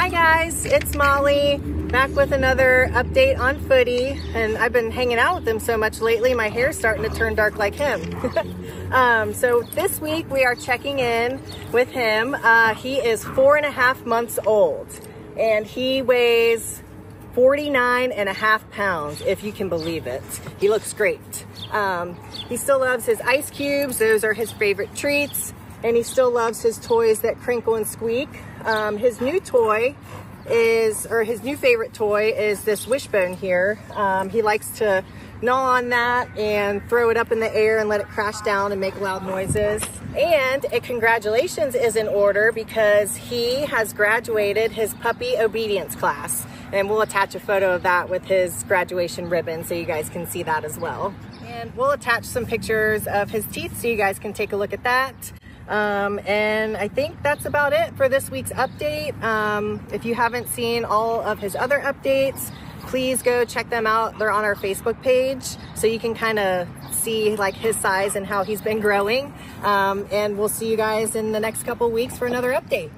Hi guys, it's Molli back with another update on Footy and I've been hanging out with him so much lately my hair's starting to turn dark like him. um, so this week we are checking in with him. Uh, he is four and a half months old and he weighs 49 and a half pounds, if you can believe it. He looks great. Um, he still loves his ice cubes. Those are his favorite treats. And he still loves his toys that crinkle and squeak. Um, his new toy is, or his new favorite toy is this wishbone here. Um, he likes to gnaw on that and throw it up in the air and let it crash down and make loud noises. And a congratulations is in order because he has graduated his puppy obedience class. And we'll attach a photo of that with his graduation ribbon so you guys can see that as well. And we'll attach some pictures of his teeth so you guys can take a look at that. Um, and I think that's about it for this week's update. Um, if you haven't seen all of his other updates, please go check them out. They're on our Facebook page so you can kind of see like his size and how he's been growing. Um, and we'll see you guys in the next couple weeks for another update.